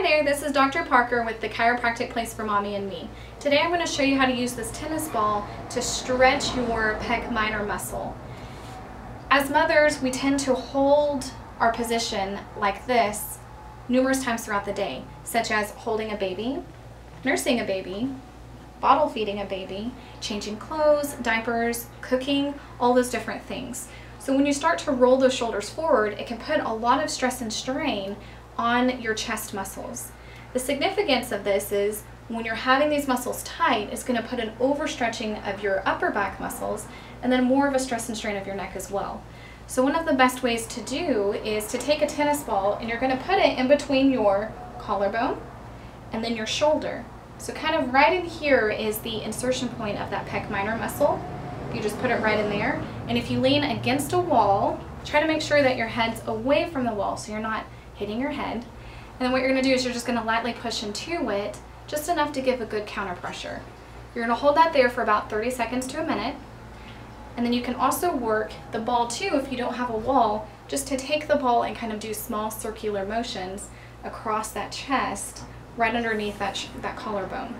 Hi there, this is Dr. Parker with the Chiropractic Place for Mommy and Me. Today I'm going to show you how to use this tennis ball to stretch your pec minor muscle. As mothers, we tend to hold our position like this numerous times throughout the day, such as holding a baby, nursing a baby, bottle feeding a baby, changing clothes, diapers, cooking, all those different things. So when you start to roll those shoulders forward, it can put a lot of stress and strain on your chest muscles. The significance of this is when you're having these muscles tight, it's going to put an overstretching of your upper back muscles and then more of a stress and strain of your neck as well. So one of the best ways to do is to take a tennis ball and you're going to put it in between your collarbone and then your shoulder. So kind of right in here is the insertion point of that pec minor muscle. You just put it right in there. And if you lean against a wall, try to make sure that your head's away from the wall so you're not hitting your head. And then what you're gonna do is you're just gonna lightly push into it, just enough to give a good counter pressure. You're gonna hold that there for about 30 seconds to a minute. And then you can also work the ball too if you don't have a wall, just to take the ball and kind of do small circular motions across that chest, right underneath that, that collarbone.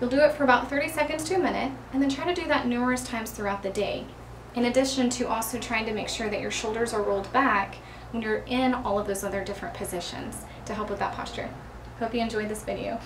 You'll do it for about 30 seconds to a minute, and then try to do that numerous times throughout the day. In addition to also trying to make sure that your shoulders are rolled back when you're in all of those other different positions to help with that posture. Hope you enjoyed this video.